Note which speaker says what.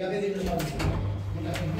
Speaker 1: Gagawin mo sa Kita